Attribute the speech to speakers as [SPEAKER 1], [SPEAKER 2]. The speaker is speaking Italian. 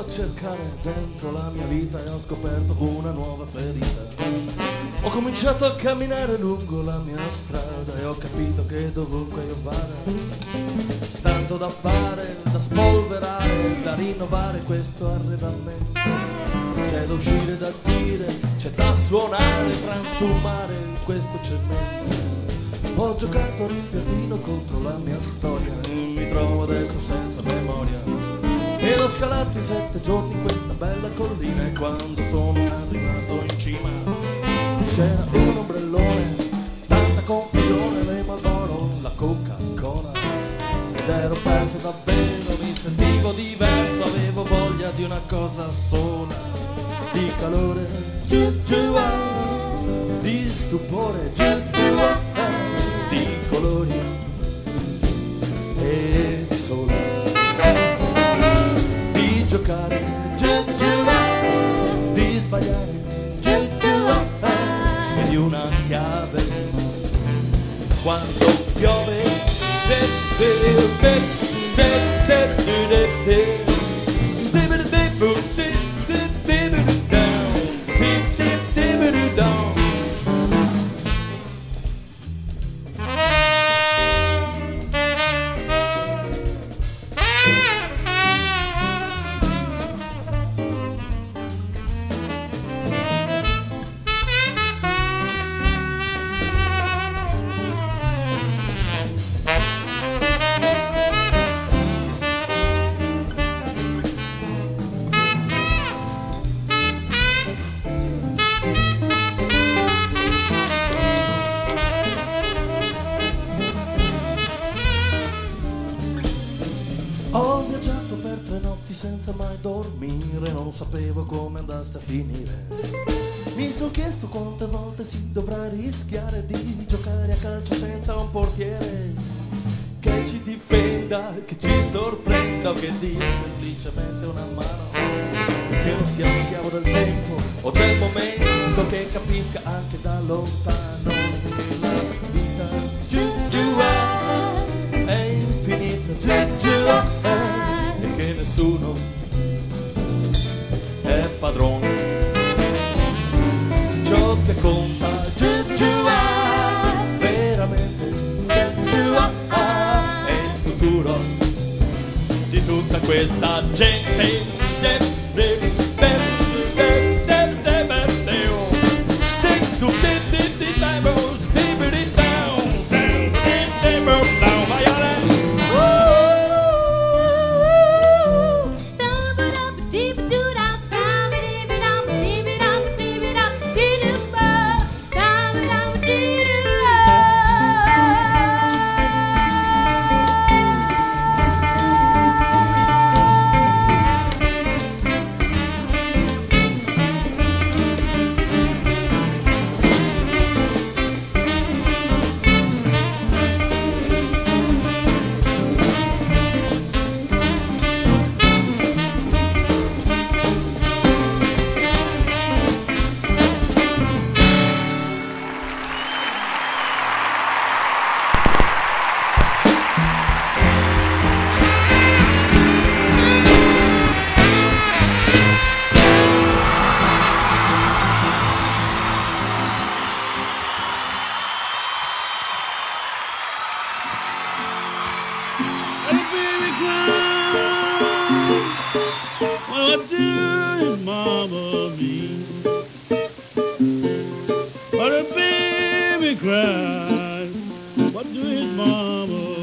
[SPEAKER 1] a cercare dentro la mia vita e ho scoperto una nuova ferita. Ho cominciato a camminare lungo la mia strada e ho capito che dovunque io vada c'è tanto da fare, da spolverare, da rinnovare questo arredamento. C'è da uscire, da dire, c'è da suonare, frantumare questo cemento. Ho giocato a rimpiattino contro la mia storia e mi trovo adesso senza memoria. L'ho scalato in sette giorni questa bella collina e quando sono arrivato in cima c'era un ombrellone, tanta confusione, le Marlboro, la Coca-Cola. Ed ero perso davvero, mi sentivo diverso, avevo voglia di una cosa sola, di calore, giù giù di stupore, giù giù di colori di una chiave quando piove. de, de, de, tre notti senza mai dormire, non sapevo come andasse a finire. Mi sono chiesto quante volte si dovrà rischiare di giocare a calcio senza un portiere che ci difenda, che ci sorprenda o che dia semplicemente una mano. Che non sia schiavo del tempo o del momento, che capisca anche da lontano questa gente.
[SPEAKER 2] What did mama mean? A baby cries. What do his mama